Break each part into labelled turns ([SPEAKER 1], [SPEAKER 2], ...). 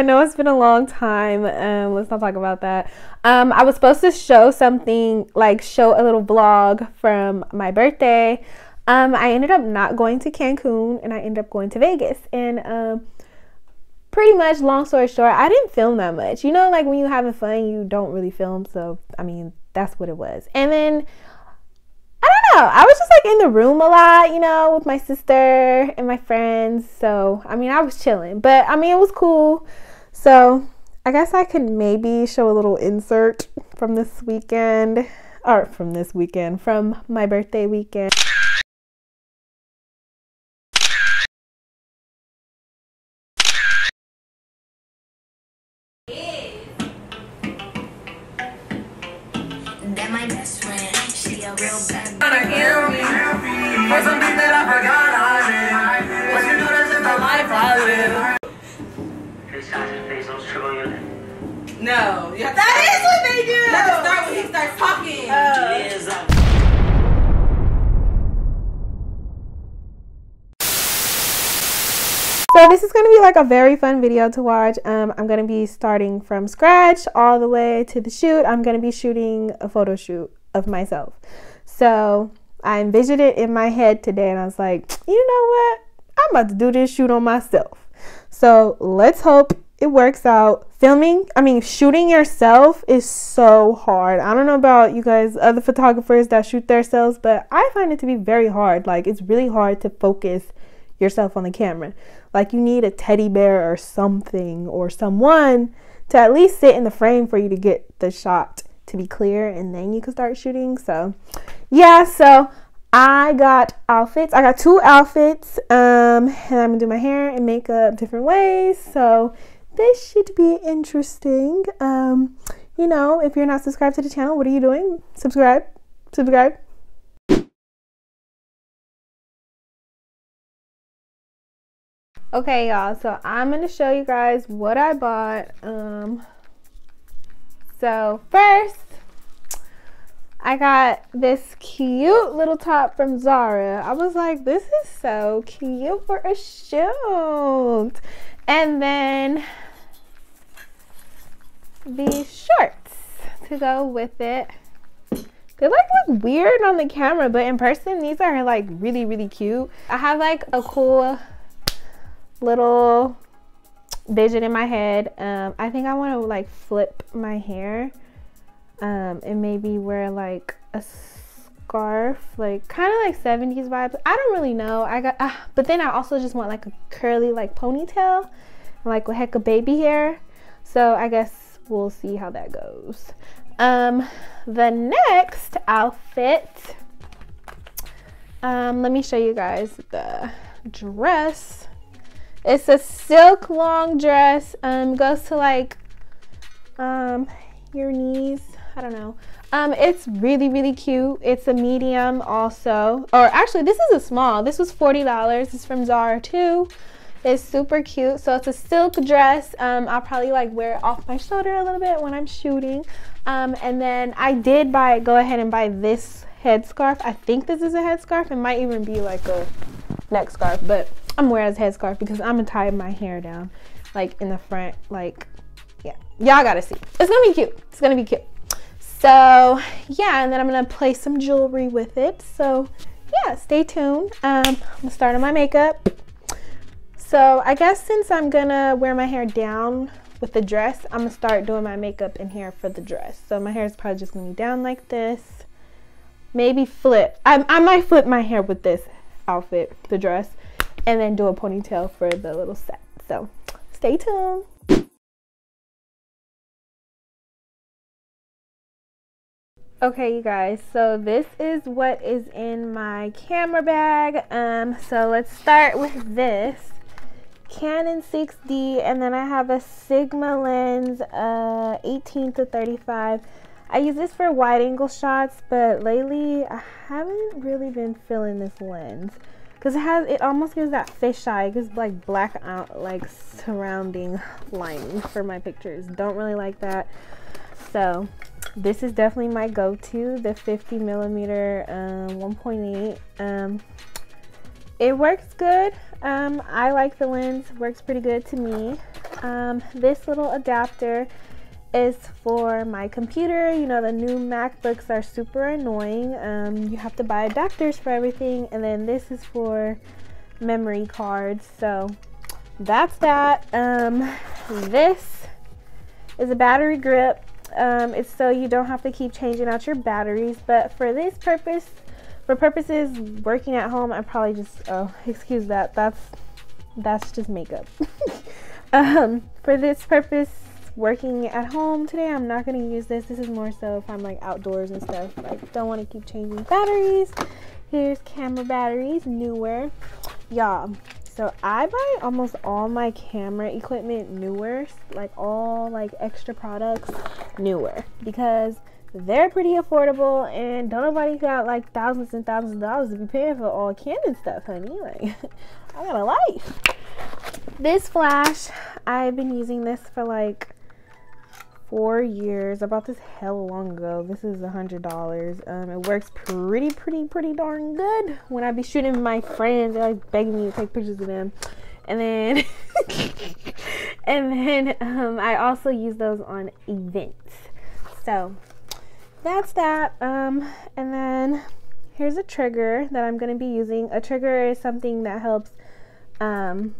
[SPEAKER 1] I know it's been a long time. Um, let's not talk about that. Um, I was supposed to show something, like show a little vlog from my birthday. Um, I ended up not going to Cancun and I ended up going to Vegas. And um, pretty much, long story short, I didn't film that much. You know, like when you're having fun, you don't really film. So, I mean, that's what it was. And then I don't know. I was just like in the room a lot, you know, with my sister and my friends. So, I mean, I was chilling, but I mean, it was cool. So, I guess I could maybe show a little insert from this weekend, or from this weekend, from my birthday weekend.
[SPEAKER 2] that life I live. No, you have to
[SPEAKER 3] That is what they do.
[SPEAKER 2] You have to start when he starts talking.
[SPEAKER 1] So this is going to be like a very fun video to watch. Um, I'm going to be starting from scratch all the way to the shoot. I'm going to be shooting a photo shoot of myself. So I envisioned it in my head today and I was like, you know what? I'm about to do this shoot on myself. So let's hope it works out. Filming, I mean, shooting yourself is so hard. I don't know about you guys, other photographers that shoot themselves, but I find it to be very hard. Like, it's really hard to focus yourself on the camera. Like you need a teddy bear or something or someone to at least sit in the frame for you to get the shot to be clear and then you can start shooting. So yeah, so I got outfits. I got two outfits. Um and I'm gonna do my hair and makeup different ways. So this should be interesting. Um, you know, if you're not subscribed to the channel, what are you doing? Subscribe. Subscribe. Okay, y'all, so I'm to show you guys what I bought. Um, so first, I got this cute little top from Zara. I was like, this is so cute for a shoot. And then these shorts to go with it. They like look weird on the camera, but in person, these are like really, really cute. I have like a cool little vision in my head. Um, I think I want to like flip my hair um, and maybe wear like a scarf, like kind of like 70s vibes. I don't really know. I got, uh, but then I also just want like a curly like ponytail, like with heck of baby hair. So I guess we'll see how that goes. Um, the next outfit, um, let me show you guys the dress it's a silk long dress. Um, goes to like um your knees. I don't know. Um, it's really really cute. It's a medium also, or actually this is a small. This was forty dollars. It's from Zara too. It's super cute. So it's a silk dress. Um, I'll probably like wear it off my shoulder a little bit when I'm shooting. Um, and then I did buy go ahead and buy this headscarf. I think this is a headscarf. It might even be like a neck scarf, but I'm wearing a headscarf because I'm gonna tie my hair down like in the front like yeah y'all gotta see it's gonna be cute it's gonna be cute so yeah and then I'm gonna play some jewelry with it. So yeah stay tuned. Um, I'm gonna start on my makeup. So I guess since I'm gonna wear my hair down with the dress I'm gonna start doing my makeup in here for the dress. So my hair is probably just gonna be down like this. Maybe flip. I, I might flip my hair with this outfit the dress and then do a ponytail for the little set. So stay tuned. Okay, you guys, so this is what is in my camera bag. Um, so let's start with this. Canon 6D, and then I have a Sigma lens, uh, 18 to 35. I use this for wide angle shots, but lately I haven't really been feeling this lens because it has it almost gives that fisheye it gives like black out like surrounding lining for my pictures don't really like that so this is definitely my go-to the 50 millimeter um, 1.8 um, it works good um, I like the lens works pretty good to me Um, this little adapter is for my computer. You know, the new MacBooks are super annoying. Um, you have to buy adapters for everything. And then this is for memory cards. So that's that. Um, this is a battery grip. Um, it's so you don't have to keep changing out your batteries. But for this purpose, for purposes working at home, I probably just, oh, excuse that. That's, that's just makeup. um, for this purpose, working at home today, I'm not going to use this. This is more so if I'm like outdoors and stuff. Like, don't want to keep changing batteries. Here's camera batteries, newer. Y'all, so I buy almost all my camera equipment newer, like all like extra products newer because they're pretty affordable and don't nobody got like thousands and thousands of dollars to be paying for all Canon stuff, honey. Like I got a life. This flash, I've been using this for like four years. I bought this hell long ago. This is a hundred dollars. Um, it works pretty, pretty, pretty darn good. When I be shooting my friends, they're like begging me to take pictures of them. And then, and then um, I also use those on events. So that's that. Um, and then here's a trigger that I'm to be using. A trigger is something that helps um,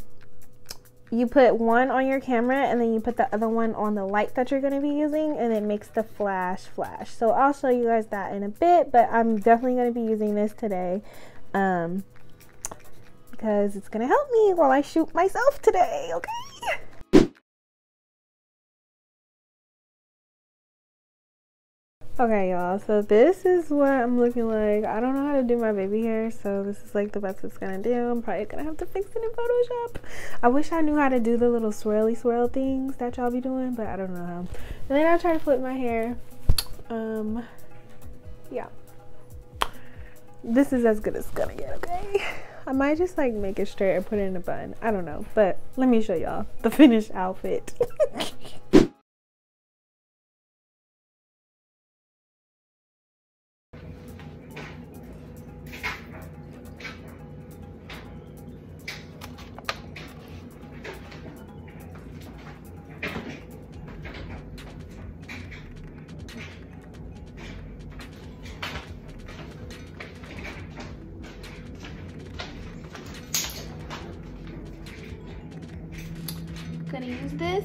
[SPEAKER 1] you put one on your camera and then you put the other one on the light that you're going to be using and it makes the flash flash. So i'll show you guys that in a bit but i'm definitely going to be using this today um, because it's going to help me while i shoot myself today okay Okay, y'all, so this is what I'm looking like. I don't know how to do my baby hair, so this is like the best it's gonna do. I'm probably gonna have to fix it in Photoshop. I wish I knew how to do the little swirly swirl things that y'all be doing, but I don't know how. And then I'll try to flip my hair. Um, yeah. This is as good as it's gonna get, okay? I might just like make it straight or put it in a bun. I don't know, but let me show y'all the finished outfit. use this.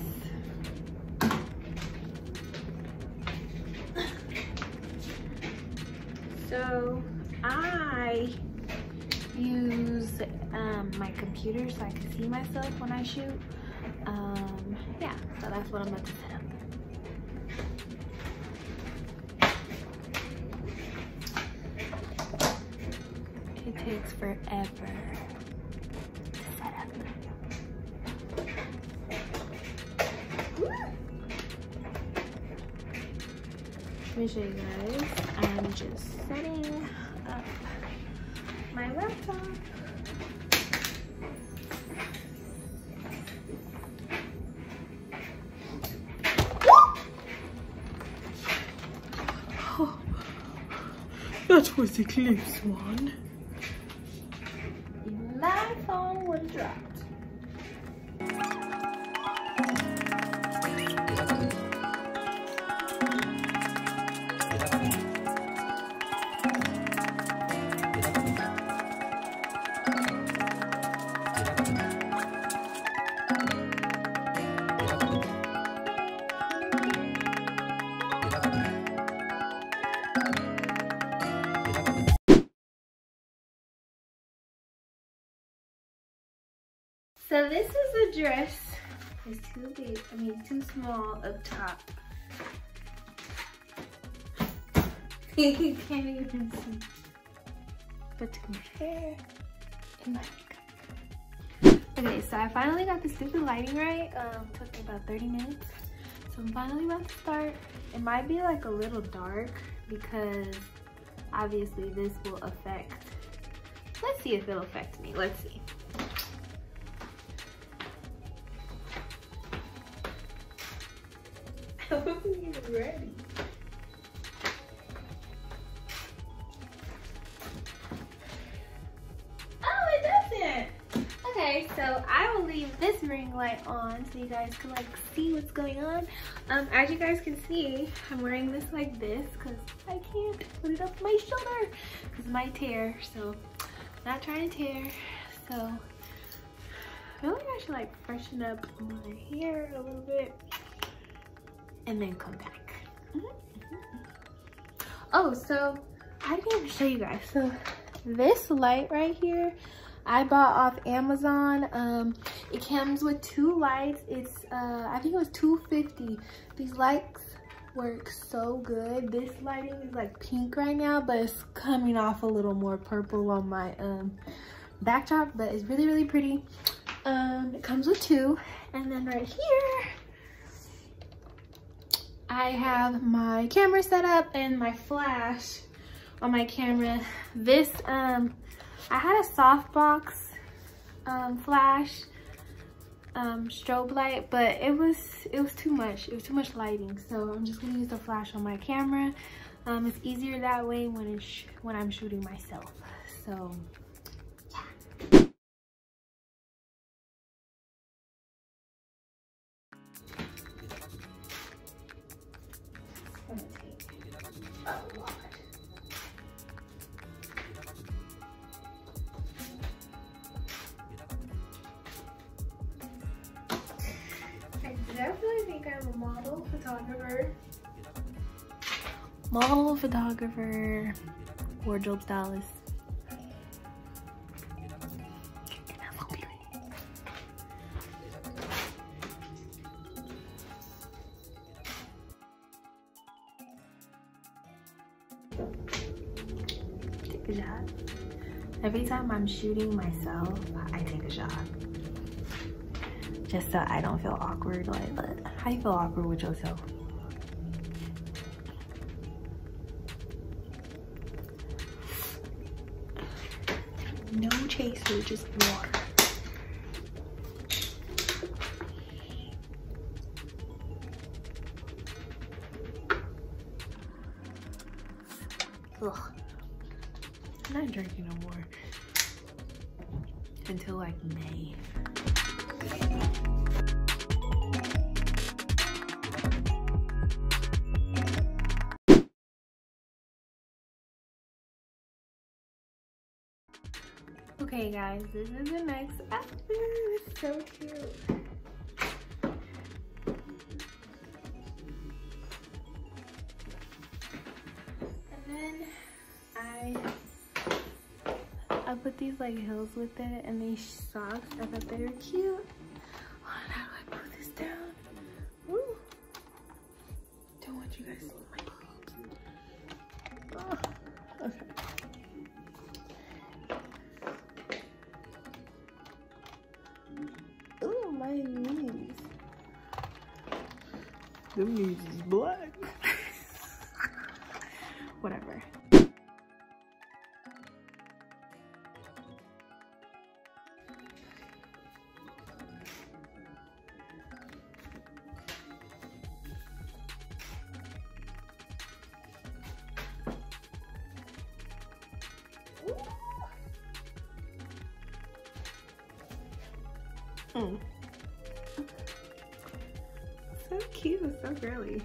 [SPEAKER 1] So I use um, my computer so I can see myself when I shoot. Um, yeah, so that's what I'm about to set up. It takes forever show you guys. I'm just setting up my laptop.
[SPEAKER 2] That was a close one.
[SPEAKER 1] This is. Too big, I mean too small up top. you can't even see But my hair and my makeup. Okay, so I finally got the stupid lighting right. Um, took me about 30 minutes. So I'm finally about to start. It might be like a little dark because obviously this will affect, let's see if it'll affect me, let's see. Ready. Oh, it doesn't. Okay, so I will leave this ring light on so you guys can like see what's going on. Um, as you guys can see, I'm wearing this like this because I can't put it up my shoulder because my tear. So not trying to tear. So I feel like I should like freshen up my hair a little bit and then come back. Oh, so I didn't even show you guys. So this light right here, I bought off Amazon. Um, it comes with two lights. It's, uh, I think it was 250. These lights work so good. This lighting is like pink right now, but it's coming off a little more purple on my um, backdrop, but it's really, really pretty. Um, it comes with two. And then right here, I have my camera set up and my flash on my camera. This, um, I had a softbox um, flash um, strobe light, but it was it was too much. It was too much lighting, so I'm just gonna use the flash on my camera. Um, it's easier that way when it's when I'm shooting myself. So model photographer. Model photographer, wardrobe stylist. Take a shot. Every time I'm shooting myself, I take a shot just so I don't feel awkward. Like, like, how you feel awkward with yourself? No chaser, just water. Okay guys, this is the next outfit. It's so cute. And then I I put these like heels with it and these socks. I thought they were cute. Them knees is black. Whatever. Mm. Cute, so girly.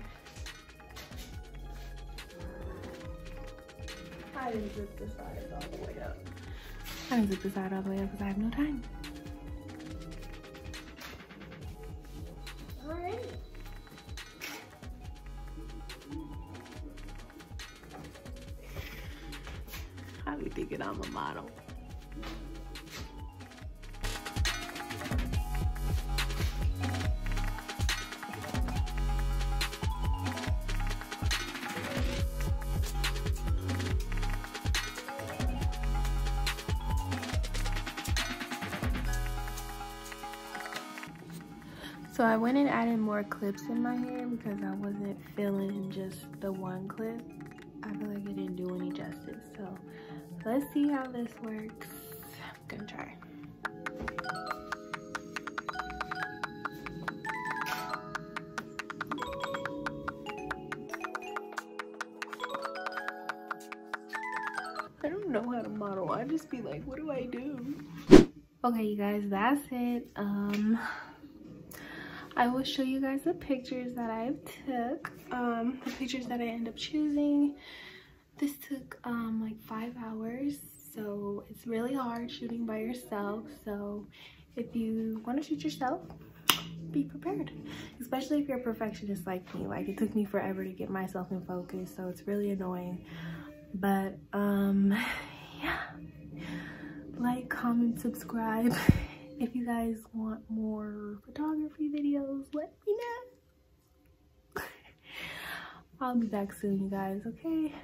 [SPEAKER 1] I didn't zip the side all the way up. I didn't zip the side all the way up because I have no time. Alright. I be thinking I'm a model. Went and added more clips in my hair because I wasn't feeling just the one clip. I feel like it didn't do any justice. So let's see how this works. I'm gonna try. I don't know how to model. I just be like, what do I do? Okay, you guys, that's it. Um, I will show you guys the pictures that I took. Um, the pictures that I end up choosing. This took um, like five hours, so it's really hard shooting by yourself. So if you want to shoot yourself, be prepared. Especially if you're a perfectionist like me. Like it took me forever to get myself in focus, so it's really annoying. But um, yeah. Like, comment, subscribe. If you guys want more photography videos, let me know. I'll be back soon, you guys, okay?